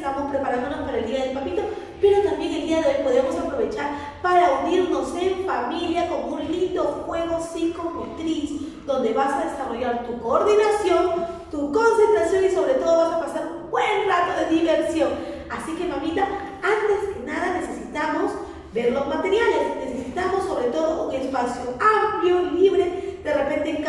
estamos preparándonos para el día del papito, pero también el día de hoy podemos aprovechar para unirnos en familia con un lindo juego psicomotriz donde vas a desarrollar tu coordinación, tu concentración y sobre todo vas a pasar un buen rato de diversión. Así que mamita, antes que nada necesitamos ver los materiales, necesitamos sobre todo un espacio amplio, y libre, de repente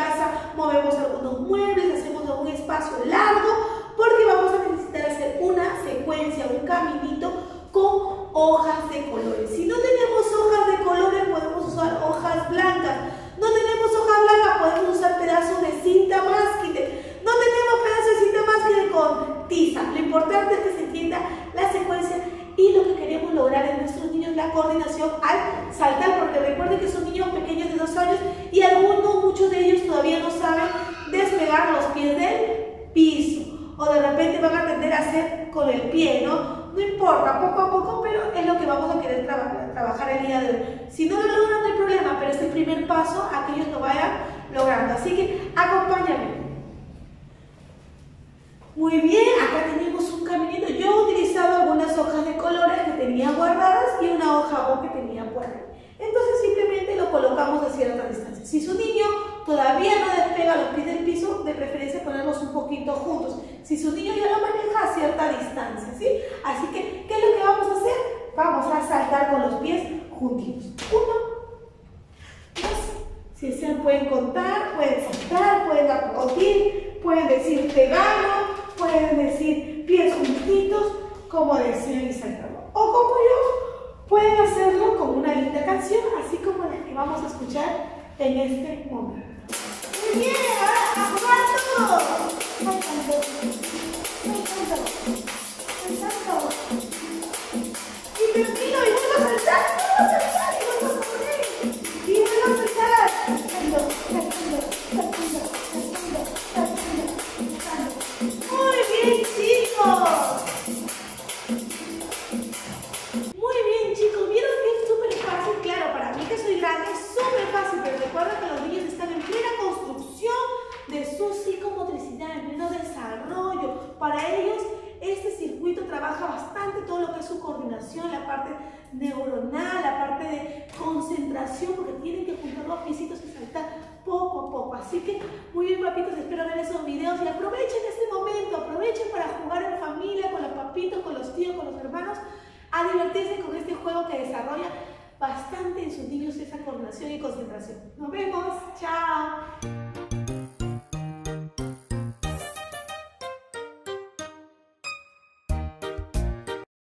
caminito con hojas de colores. Si no tenemos hojas de colores, podemos usar hojas blancas. No tenemos hoja blanca, podemos usar pedazos de cinta másquite. No tenemos pedazos de cinta másquite con tiza. Lo importante es que se entienda la secuencia y lo que queremos lograr en nuestros niños la coordinación al saltar, porque recuerden que son niños pequeños de dos años y algunos, muchos de ellos todavía no saben despegar los pies del piso o de repente van a tender a hacer con el pie, ¿no? No importa, poco a poco, pero es lo que vamos a querer trabajar el día de hoy. Si no lo logran, no hay problema, pero es el primer paso a que ellos lo vayan logrando. Así que acompáñame. Muy bien, acá tenemos un caminito. Yo he utilizado algunas hojas de colores que tenía guardadas y una hoja O que tenía ahí. Entonces simplemente lo colocamos a cierta distancia. Si su niño todavía no despega los pies del piso, de preferencia ponerlos un poquito juntos. Si su niño ya lo maneja a cierta distancia, ¿sí? Así que, ¿qué es lo que vamos a hacer? Vamos a saltar con los pies juntitos. Uno, dos, si se pueden contar, pueden saltar, pueden aplaudir, pueden decir te gano, pueden decir pies juntitos, como decían y saltarlo. O como yo, pueden hacerlo con una linda canción, así como vamos a escuchar en este momento. Trabaja bastante todo lo que es su coordinación, la parte neuronal, la parte de concentración, porque tienen que juntar los piecitos y saltar poco a poco. Así que, muy bien, papitos, espero ver esos videos y aprovechen este momento, aprovechen para jugar en familia, con los papitos, con los tíos, con los hermanos, a divertirse con este juego que desarrolla bastante en sus niños esa coordinación y concentración. Nos vemos, chao.